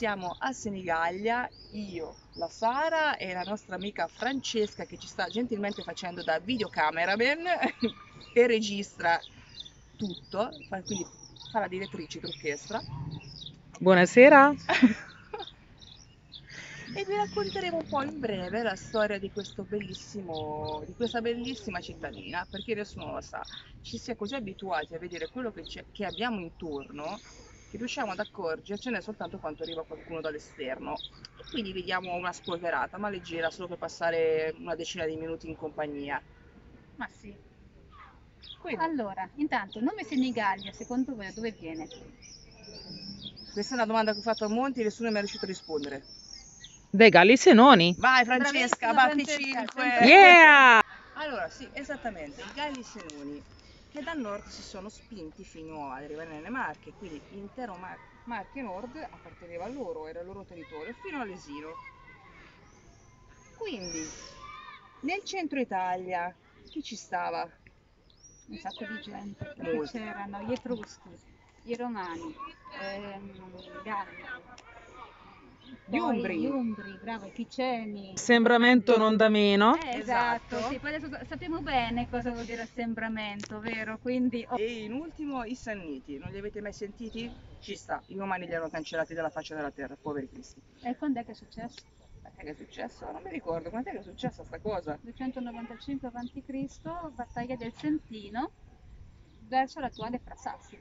siamo a Senigallia, io, la Sara e la nostra amica Francesca che ci sta gentilmente facendo da videocameraman e registra tutto, quindi fa la direttrice d'orchestra. Buonasera. e vi racconteremo un po' in breve la storia di, questo bellissimo, di questa bellissima cittadina, perché nessuno lo sa. Ci si è così abituati a vedere quello che, c'è- che abbiamo intorno che riusciamo ad accorgercene soltanto quando arriva qualcuno dall'esterno. E quindi vediamo una spolverata, ma leggera, solo per passare una decina di minuti in compagnia. Ma sì. Quindi, Allora, intanto, il nome Senigallia, secondo voi da dove viene? questa è una domanda che ho fatto a Monti e nessuno mi è riuscito a rispondere. Dai Galli Senoni. Vai Francesca, batti Francesca, 5! sempre. Yeah! Allora, sì, esattamente, i Galli Senoni che dal nord si sono spinti fino ad arrivare nelle Marche, quindi l'intero Mar- Marche Nord apparteneva a loro, era il loro territorio, fino all'Esino. Quindi, nel centro Italia, chi ci stava? Un sacco di gente. C'erano gli Etruschi, i Romani, ehm, Galli, Gli Umbri. gli Umbri, bravo, i Piceni. Assembramento non da meno. Eh, Esatto. esatto, sì, poi adesso sappiamo bene cosa vuol dire assembramento, vero? Quindi oh, E in ultimo i Sanniti, non li avete mai sentiti? Ci sta, i romani li hanno cancellati dalla faccia della terra, poveri cristi. e quando è che è successo? Che è successo? Non mi ricordo, quando è che è successa sta cosa? 295 a.C., battaglia del Sentino, verso l'attuale Frasassi.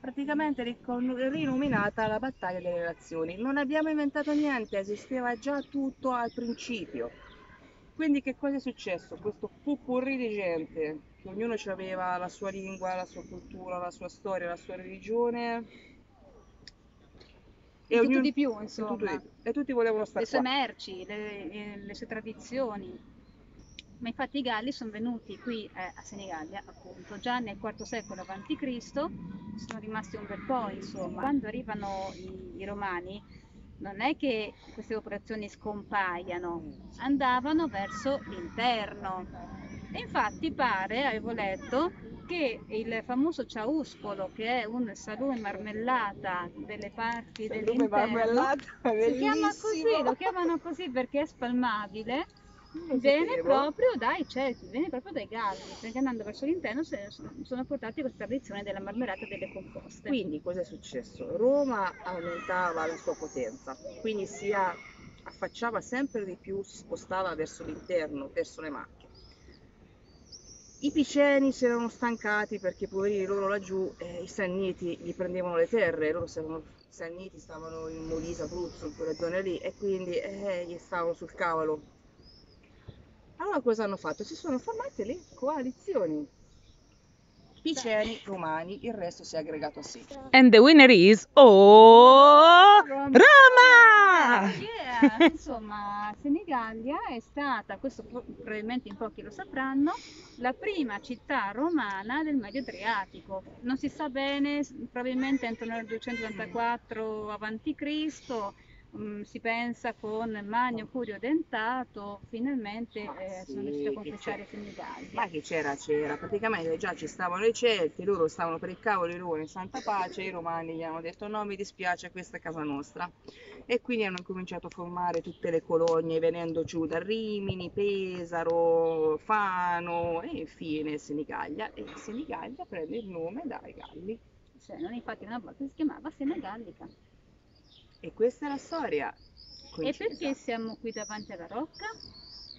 praticamente ricon- rinominata la battaglia delle relazioni. Non abbiamo inventato niente, esisteva già tutto al principio. Quindi che cosa è successo? Questo pupurri di gente, che ognuno aveva la sua lingua, la sua cultura, la sua storia, la sua religione. E tutto ognuno- di più, e insomma. di più. E tutti volevano stare le sue qua. merci, le- le sue tradizioni. Ma infatti i Galli sono venuti qui eh, a Senigallia, appunto, già nel IV secolo a.C., sono rimasti un bel po', insomma. Quando arrivano i, i Romani, non è che queste popolazioni scompaiano, andavano verso l'interno. E infatti pare, avevo letto, che il famoso ciauspolo, che è un salume marmellata delle parti Salume dell'interno, marmellata, si chiama così, lo chiamano così perché è spalmabile. Lo Viene proprio dai Celti, viene proprio dai Galli, perché andando verso l'interno sono portati questa tradizione della marmellata delle composte. Quindi cosa è successo? Roma aumentava la sua potenza, quindi si affacciava sempre di più, si spostava verso l'interno, verso le Marche. I Piceni si erano stancati perché poverini loro laggiù, eh, i Sanniti gli prendevano le terre, loro stavano, i Sanniti stavano in Molise, Abruzzo, in quelle zone lì e quindi eh, gli stavano sul cavolo. Allora cosa hanno fatto? Si sono formate le coalizioni. Piceni, Romani, il resto si è aggregato a sé. And the winner is oh Roma. Roma! Yeah, insomma, Senigallia è stata, questo pro- probabilmente in pochi lo sapranno, la prima città romana del Medio Adriatico. Non si sa bene, probabilmente entro il 234 a.C., mm, si pensa con Magno Curio Dentato, finalmente eh, sì, sono riusciti a conquistare c'è. Senigallia. Ma che c'era, c'era, praticamente già ci stavano i Celti, loro stavano per il cavolo loro in santa pace, i Romani gli hanno detto no mi dispiace questa è casa nostra e quindi hanno cominciato a formare tutte le colonie venendo giù da Rimini, Pesaro, Fano e infine Senigallia e Senigallia prende il nome dai Galli Cioè, non infatti una volta si chiamava Senegallica. E questa è la storia. E perché siamo qui davanti alla rocca?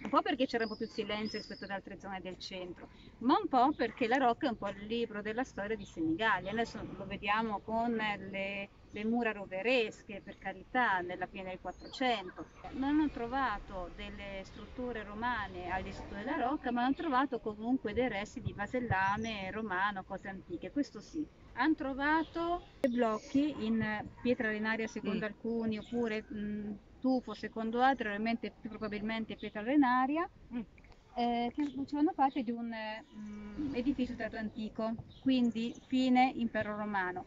Un po' perché c'era un po' più silenzio rispetto ad altre zone del centro, ma un po' perché la rocca è un po' il libro della storia di Senigallia. Adesso lo vediamo con le, le mura roveresche, per carità, nella fine del 400. Non hanno trovato delle strutture romane al di sotto della rocca, ma hanno trovato comunque dei resti di vasellame romano, cose antiche. Questo sì. Hanno trovato dei blocchi in pietra arenaria secondo Mm. alcuni, oppure mh, tufo secondo altri, probabilmente, più probabilmente pietra arenaria, Mm. eh, che facevano parte di un mh, edificio stato antico, quindi fine impero romano.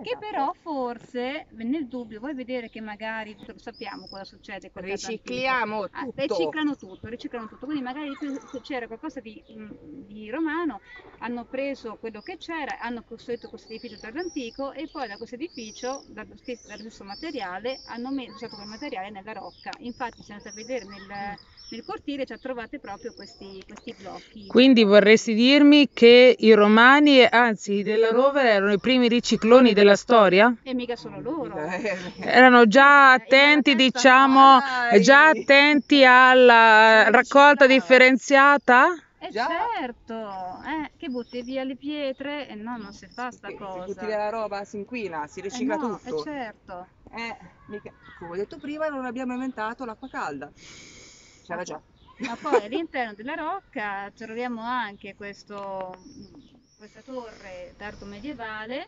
Che però forse nel dubbio vuoi vedere che magari sappiamo cosa succede con. Ricicliamo Ah, tutto. riciclano tutto, riciclano tutto, quindi magari qui c'era qualcosa di, mm, di romano, hanno preso quello che c'era, hanno costruito questo edificio tardo-antico e poi da questo edificio, dallo stesso, dallo stesso materiale, hanno messo, usato quel materiale nella rocca. Infatti se andate a vedere nel, nel cortile cioè, trovate proprio questi, questi blocchi. Quindi vorresti dirmi che i romani, anzi della Rover, erano i primi ricicloni della storia? E mica solo loro. Eh, Erano già attenti, testa diciamo, già attenti alla raccolta differenziata? Eh Già. certo, eh, che butti via le pietre e no, non si fa sta Se cosa. butti via la roba, si inquina, si Eh ricicla no, tutto. eh certo. Eh, mica- come ho detto prima, non abbiamo inventato l'acqua calda. C'era già. Ma poi all'interno della rocca troviamo anche questo, questa torre d'arco medievale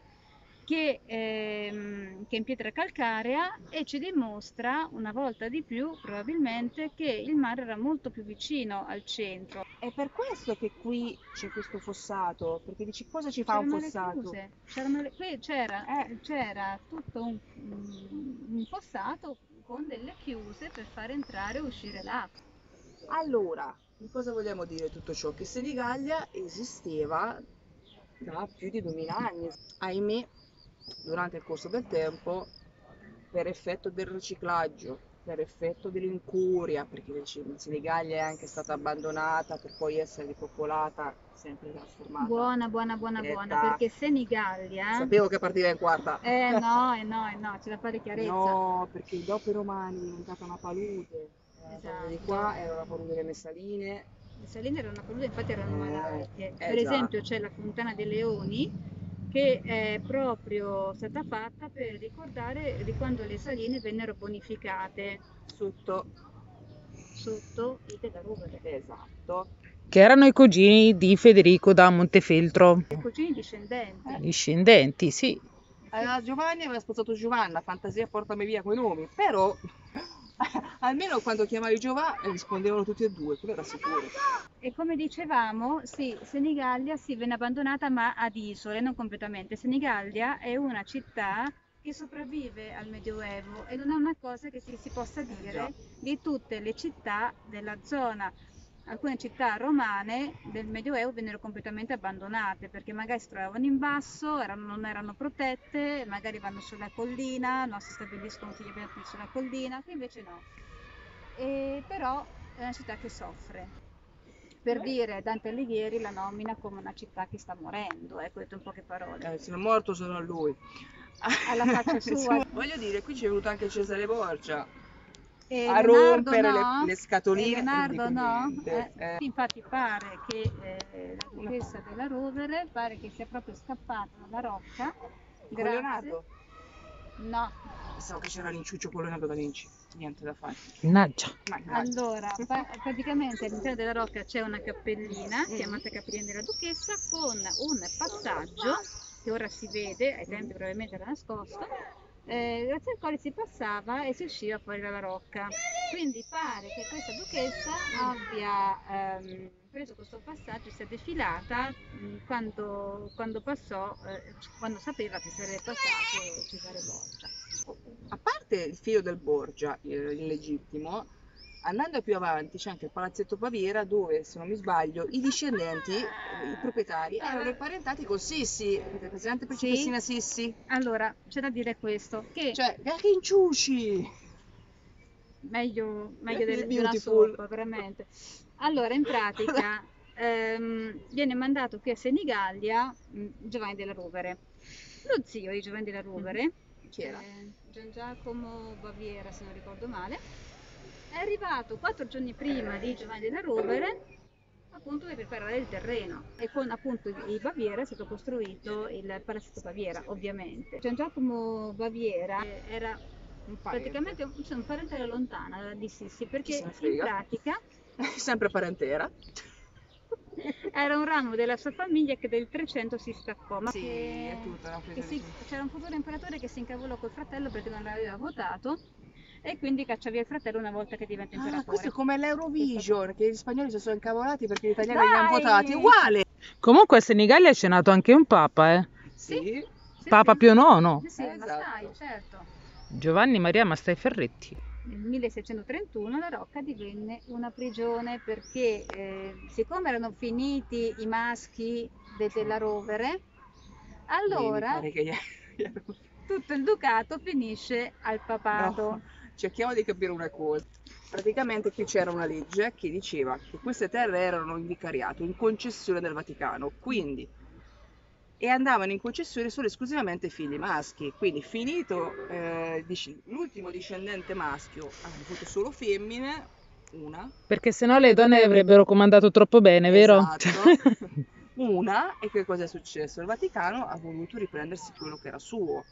che, ehm, che è in pietra calcarea e ci dimostra una volta di più probabilmente che il mare era molto più vicino al centro. È per questo che qui c'è questo fossato, perché dici cosa ci fa un fossato? c'erano le- qui c'era, eh, c'era tutto un, un fossato con delle chiuse per far entrare e uscire l'acqua. Allora, cosa vogliamo dire tutto ciò? Che Senigallia esisteva da più di 2000 anni. Ahimè, durante il corso del tempo, per effetto del riciclaggio, per effetto dell'incuria, perché invece Senigallia è anche stata abbandonata per poi essere ripopolata, sempre trasformata. Buona, buona, buona, Aspetta. buona, perché Senigallia... Sapevo che partiva in quarta. Eh no, eh no, eh no, c'è da fare chiarezza. No, perché dopo i romani è diventata una palude. Eh, Esatto. Di qua era una palude delle Messaline. Le saline erano una palude, infatti erano malate. Eh, per già. esempio c'è la Fontana dei Leoni che è proprio stata fatta per ricordare di quando le saline vennero bonificate Sotto, sotto della Rovere. esatto. Che erano i cugini di Federico da Montefeltro. I cugini discendenti. Discendenti, sì. Aveva Giovanni aveva sposato Giovanna, fantasia portami via quei nomi, però almeno quando chiamavi Giovanni rispondevano tutti e due, quello era sicuro. E come dicevamo, sì, Senigallia sì, venne abbandonata ma ad isole, non completamente. Senigallia è una città che sopravvive al Medioevo e non è una cosa che si, si possa dire Già. di tutte le città della zona. Alcune città romane del Medioevo vennero completamente abbandonate perché magari si trovavano in basso, erano- non erano protette, magari vanno sulla collina, no, si stabiliscono tutti gli sulla collina, qui invece no. E però è una città che soffre. Per dire, Dante Alighieri la nomina come una città che sta morendo, ecco, detto in poche parole. Eh, se è morto solo a lui. Alla faccia sua. Voglio dire, qui ci è venuto anche Cesare Borgia E a Leonardo rompere le- no? le, scatoline. E Leonardo no? Eh, Eh, Infatti pare che eh, la duchessa della Rovere pare che sia proprio scappata dalla rocca. con Grazie. Leonardo? No, Pensavo che c'era l'inciuccio con Leonardo da Vinci. Niente da fare. Mannaggia. allora, pa- praticamente all'interno della rocca c'è una cappellina Mm. chiamata Cappellina della Duchessa con un passaggio che ora si vede, ai tempi probabilmente era nascosto, eh, grazie al quale si passava e si usciva fuori dalla rocca. Quindi pare che questa duchessa abbia ehm, preso questo passaggio si è defilata mh, quando, quando passò, eh, quando sapeva che sarebbe passato Cesare Borgia. A parte il figlio del Borgia, eh, il legittimo, andando più avanti c'è anche il palazzetto Baviera dove, se non mi sbaglio, i discendenti, i proprietari, erano imparentati con Sissi, avete presente principessina Sissi? Allora, c'è da dire questo, che Cioè, anche inciuci! meglio, meglio del, della soppa, veramente. Allora, in pratica, ehm, viene mandato qui a Senigallia mh, Giovanni della Rovere. Lo zio di Giovanni della Rovere, Chi era? eh, Gian Giacomo Baviera, se non ricordo male, è arrivato quattro giorni prima di Giovanni della Rovere appunto per preparare il terreno. E con appunto i Baviera è stato costruito il palazzetto Baviera ovviamente. Gian Giacomo Baviera era Un praticamente un, cioè, un parente lontana di Sissi perché in pratica Sempre parentela. era un ramo della sua famiglia che del 300 si staccò ma Sì, che- è tutta una presa si- c'era un futuro imperatore che si incavolò col fratello perché non l'aveva votato e quindi caccia via il fratello una volta che diventa Ah, imperatore. questo è come l'Eurovision, che gli spagnoli si sono incavolati perché gli italiani Dai! li hanno votati. Uguale! Comunque a Senigallia c'è nato anche un papa, eh. Sì, Sì, Papa sì. Pio IX, Sì, sì, Esatto. Mastai, certo. Giovanni Maria Mastai Ferretti. Nel 1631 la Rocca divenne una prigione perché eh, siccome erano finiti i maschi de- della rovere, allora tutto il ducato finisce al papato. No, cerchiamo di capire una cosa. Praticamente qui c'era una legge che diceva che queste terre erano in vicariato, in concessione del Vaticano, quindi e andavano in concessione solo esclusivamente figli maschi. Quindi finito eh, l'ultimo discendente maschio ha avuto solo femmine, una, Perché sennò le donne avrebbero comandato troppo bene, vero? Esatto. una e che cosa è successo? Il Vaticano ha voluto riprendersi quello che era suo.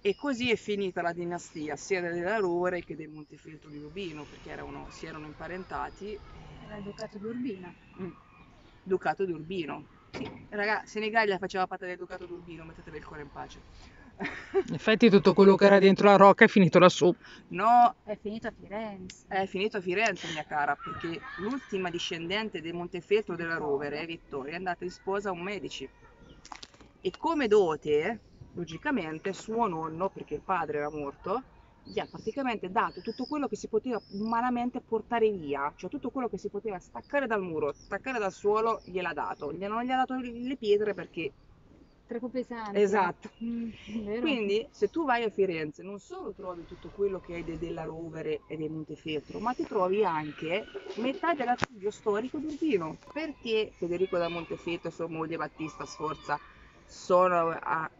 E così è finita la dinastia sia della Rovere che del Montefeltro di Urbino, perché erano- si erano imparentati. Era il ducato di Urbino. Mm. Ducato di Urbino. Sì, raga, Senigallia faceva parte del Ducato di Urbino, mettetevi il cuore in pace. In effetti tutto quello che era dentro la rocca è finito lassù. No, È finito a Firenze. è finito a Firenze, mia cara, perché l'ultima discendente del Montefeltro della Rovere, Vittoria, è andata in sposa a un Medici. E come dote, logicamente, suo nonno, perché il padre era morto, gli ha praticamente dato tutto quello che si poteva umanamente portare via, cioè tutto quello che si poteva staccare dal muro, staccare dal suolo, gliel'ha dato. Gli- Non gli ha dato le pietre perché... Troppo pesante. Esatto. Mm? Quindi, se tu vai a Firenze, non solo trovi tutto quello che è de- della Rovere e del Montefeltro, ma ti trovi anche metà dell'archivio storico di Urbino. Perché Federico da Montefeltro e sua moglie Battista Sforza sono a-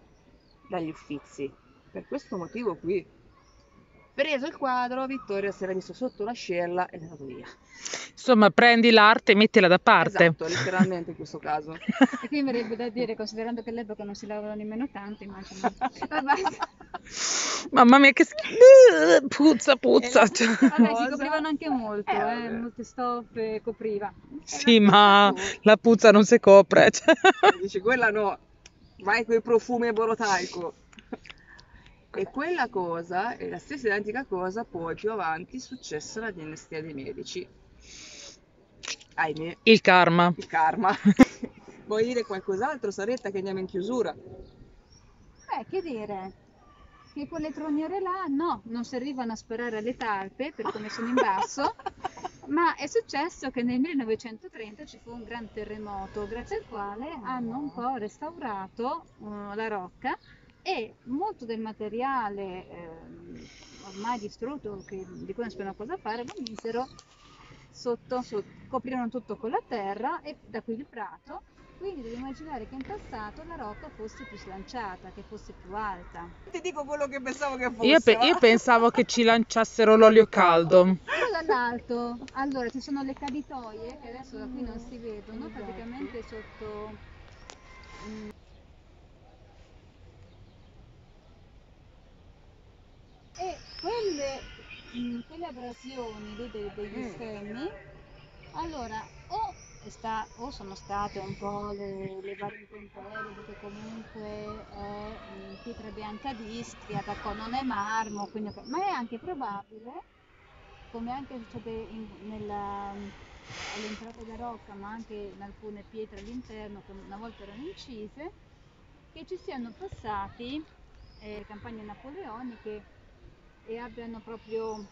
dagli Uffizi? Per questo motivo qui. Preso il quadro, Vittoria si era messo sotto l'ascella ed è andato via. Insomma, prendi l'arte e mettila da parte. Esatto, letteralmente in questo caso. E qui mi verrebbe da dire, considerando che all'epoca non si lavora nemmeno tanto, immagino. Mamma mia, che schifo! Puzza, puzza. La- Vabbè, si Cosa? coprivano anche molto, Eh, eh, molte stoffe copriva. Sì, ma la puzza non si copre. cioè. Dice quella no, vai con i profumi e borotaico. E quella cosa, è la stessa identica cosa poi più avanti successe alla dinastia dei Medici. Ahimè, Il karma. il karma. Vuoi dire qualcos'altro, Saretta, che andiamo in chiusura? Beh, che dire? Che quelle troniere là, no, non servivano a sparare alle talpe per come sono in basso, ma è successo che nel 1930 ci fu un gran terremoto, grazie al quale hanno un po' restaurato eh, la rocca e molto del materiale ehm, ormai distrutto, che- di cui non sapevano cosa fare, lo misero sotto, coprirono tutto con la terra e da qui il prato. Quindi devi immaginare che in passato la rocca fosse più slanciata, che fosse più alta. Ti dico quello che pensavo che fosse. Io, pe- io pensavo che ci lanciassero l'olio caldo. Quello dall'alto, allora ci sono le caditoie che adesso da qui non si vedono, praticamente sotto... mm, E quelle, mm, quelle abrasioni degli Mm. stemmi, allora o, è sta- o sono state un po' le, le varie intemperie, perché comunque è mm, pietra bianca d'Istria, d'accordo, non è marmo, quindi, ma è anche probabile come anche succede nella, all'entrata della rocca, ma anche in alcune pietre all'interno che una volta erano incise, che ci siano passati eh, campagne napoleoniche e abbiano proprio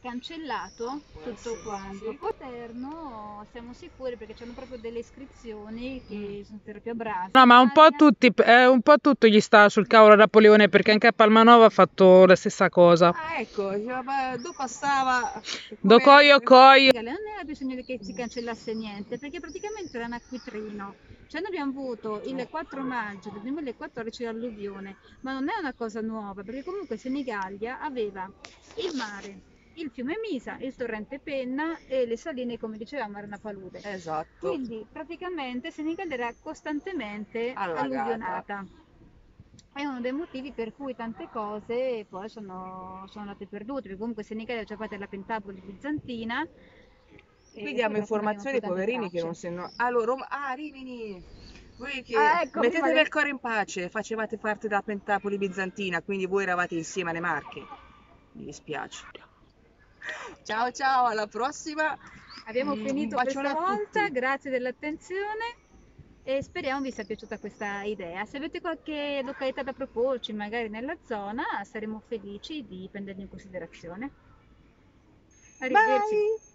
cancellato Può tutto essere, quanto. sì. Paterno siamo sicuri perché c'hanno proprio delle iscrizioni che sono per più brasi. No, ma un po' tutti, eh, un po' tutto gli sta sul cavolo a Napoleone perché anche a Palmanova ha fatto la stessa cosa. Ah, ecco, ma do passava... Do coio coio. Non era bisogno che si cancellasse niente perché praticamente era un acquitrino. Cioè noi abbiamo avuto il 4 maggio del 2014 l'alluvione, ma non è una cosa nuova perché comunque Senigallia aveva il mare, il fiume Misa, il torrente Penna e le saline come dicevamo erano a palude. Esatto. Quindi praticamente Senigallia era costantemente Allagata. alluvionata. È uno dei motivi per cui tante cose poi sono, sono andate perdute, perché comunque Senigallia faceva parte della Pentapoli bizantina. Qui diamo informazioni ai poverini che non sanno. Allora, Roma- ah, Rimini! Voi che Ah, ecco, mettetevi prima il cuore in pace, facevate parte della Pentapoli bizantina, quindi voi eravate insieme alle Marche. Mi dispiace. Ciao ciao, alla prossima. Abbiamo Mm, finito questa volta, grazie dell'attenzione e speriamo vi sia piaciuta questa idea. Se avete qualche località da proporci, magari nella zona, saremo felici di prenderli in considerazione. Arrivederci. Bye!